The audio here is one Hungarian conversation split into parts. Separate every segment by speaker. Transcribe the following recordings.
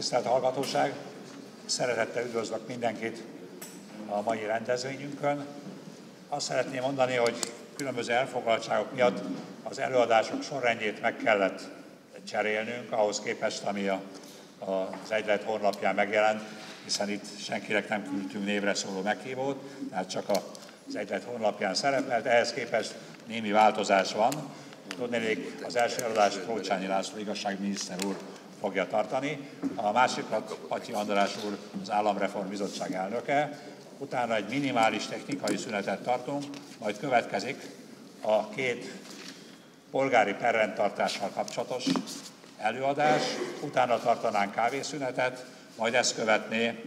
Speaker 1: Tisztelt hallgatóság! Szeretettel üdvözlök mindenkit a mai rendezvényünkön. Azt szeretném mondani, hogy különböző elfoglaltságok miatt az előadások sorrendjét meg kellett cserélnünk ahhoz képest, ami a, az egylet honlapján megjelent, hiszen itt senkinek nem küldtünk névre szóló meghívót, tehát csak az egylet honlapján szerepelt, ehhez képest némi változás van. Tudnék, az első előadást Trócsányi László igazságminiszter úr fogja tartani, a másikat Patyi András úr, az Államreform Bizottság elnöke, utána egy minimális technikai szünetet tartunk, majd következik a két polgári perrendtartással kapcsolatos előadás, utána tartanánk kávészünetet, majd ezt követné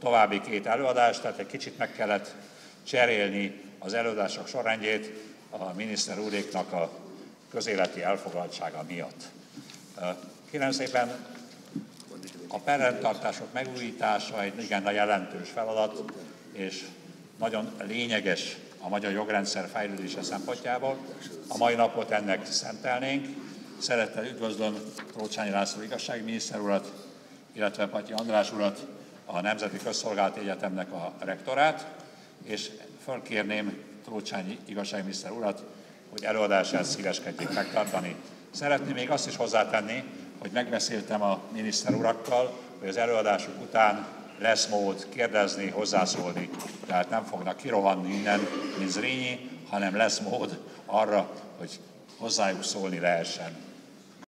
Speaker 1: további két előadást, tehát egy kicsit meg kellett cserélni az előadások sorrendjét a miniszter úréknak a közéleti elfoglaltsága miatt. Kérem szépen, a perrendtartások megújítása egy igen nagy jelentős feladat, és nagyon lényeges a magyar jogrendszer fejlődése szempontjából. A mai napot ennek szentelnénk. Szeretettel üdvözlöm Trócsányi László igazságminiszter urat, illetve Patyi András urat, a Nemzeti Közszolgálati Egyetemnek a rektorát, és fölkérném Trócsányi igazságminiszter urat, hogy előadását szíveskedjék megtartani. Szeretném még azt is hozzátenni, hogy megbeszéltem a miniszter urakkal, hogy az előadásuk után lesz mód kérdezni, hozzászólni, tehát nem fognak kirohanni innen, mint Zrínyi, hanem lesz mód arra, hogy hozzájuk szólni lehessen.